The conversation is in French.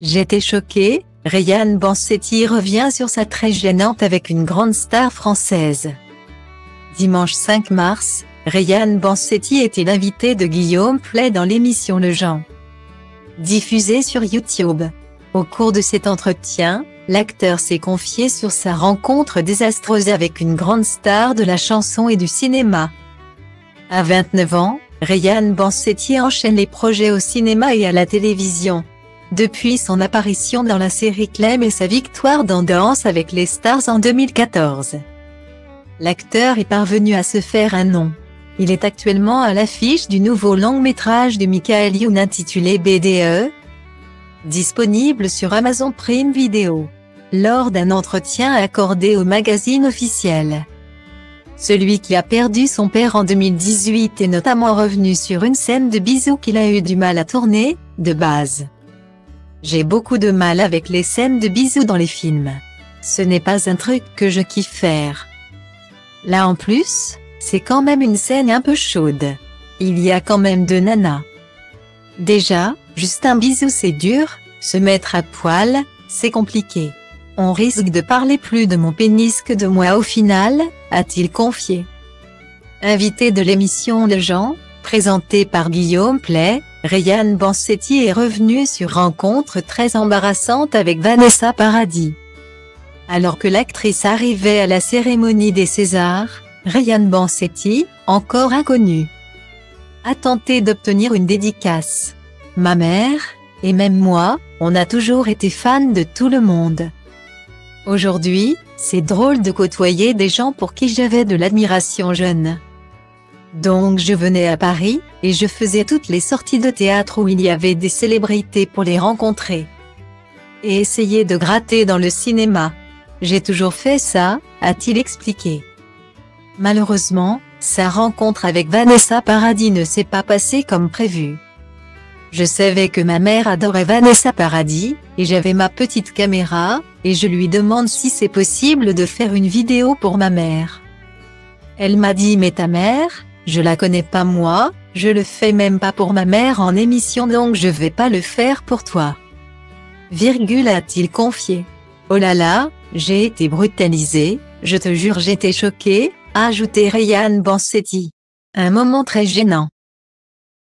J'étais choquée, Ryan Bansetti revient sur sa très gênante avec une grande star française. Dimanche 5 mars, Ryan Bansetti était l'invité de Guillaume Play dans l'émission Le Jean. Diffusée sur YouTube. Au cours de cet entretien, l'acteur s'est confié sur sa rencontre désastreuse avec une grande star de la chanson et du cinéma. À 29 ans, Ryan Bansetti enchaîne les projets au cinéma et à la télévision. Depuis son apparition dans la série Clem et sa victoire dans Danse avec les stars en 2014. L'acteur est parvenu à se faire un nom. Il est actuellement à l'affiche du nouveau long métrage de Michael Youn intitulé BDE, disponible sur Amazon Prime Video. Lors d'un entretien accordé au magazine officiel. Celui qui a perdu son père en 2018 est notamment revenu sur une scène de bisous qu'il a eu du mal à tourner, de base. J'ai beaucoup de mal avec les scènes de bisous dans les films. Ce n'est pas un truc que je kiffe faire. Là en plus, c'est quand même une scène un peu chaude. Il y a quand même deux nanas. Déjà, juste un bisou c'est dur, se mettre à poil, c'est compliqué. On risque de parler plus de mon pénis que de moi au final, a-t-il confié. Invité de l'émission Le Jean, présenté par Guillaume Play, Ryan Bansetti est revenu sur rencontre très embarrassante avec Vanessa Paradis. Alors que l'actrice arrivait à la cérémonie des Césars, Ryan Bansetti, encore inconnu, a tenté d'obtenir une dédicace. Ma mère, et même moi, on a toujours été fans de tout le monde. Aujourd'hui, c'est drôle de côtoyer des gens pour qui j'avais de l'admiration jeune. Donc je venais à Paris, et je faisais toutes les sorties de théâtre où il y avait des célébrités pour les rencontrer. Et essayer de gratter dans le cinéma. J'ai toujours fait ça, a-t-il expliqué. Malheureusement, sa rencontre avec Vanessa Paradis ne s'est pas passée comme prévu. Je savais que ma mère adorait Vanessa Paradis, et j'avais ma petite caméra, et je lui demande si c'est possible de faire une vidéo pour ma mère. Elle m'a dit mais ta mère, je la connais pas moi, je le fais même pas pour ma mère en émission donc je vais pas le faire pour toi. Virgule a-t-il confié. Oh là là, j'ai été brutalisé, je te jure j'étais choqué, a ajouté Ryan Bansetti. Un moment très gênant.